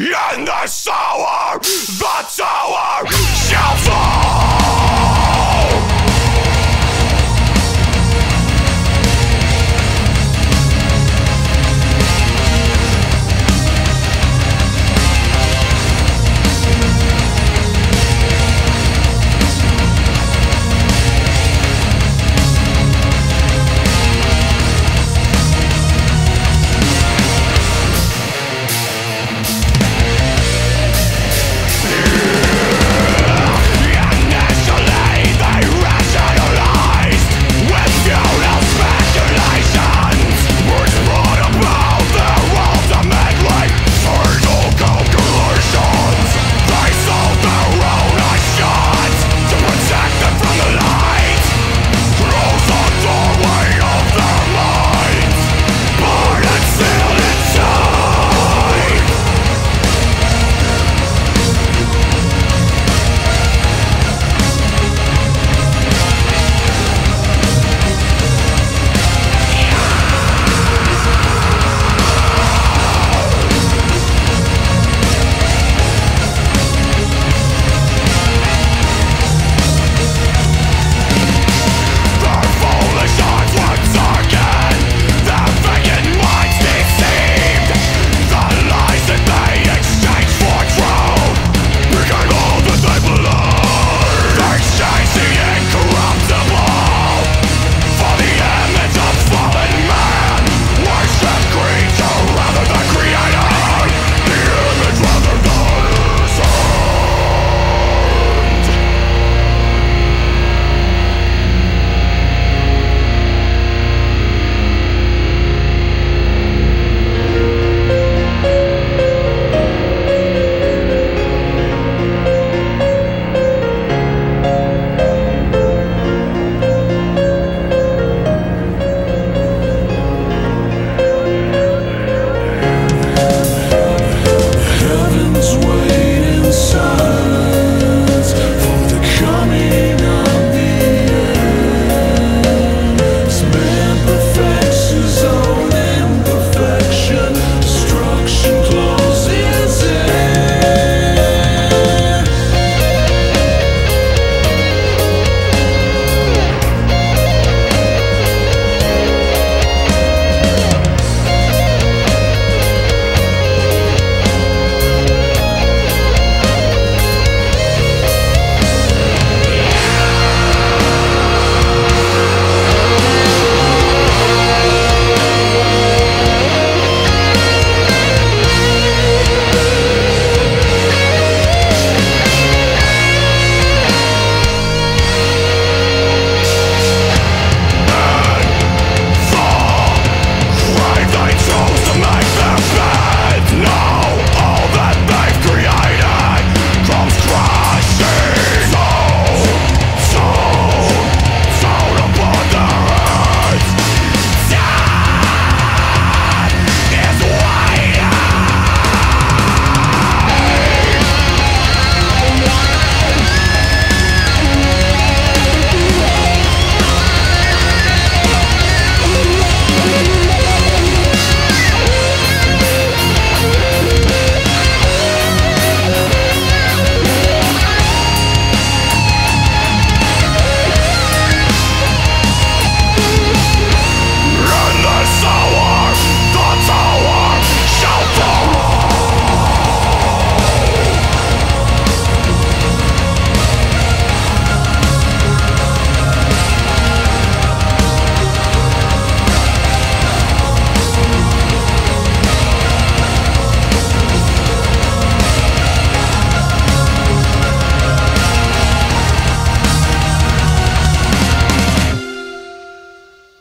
In this hour, the tower shall fall!